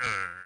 Hmm.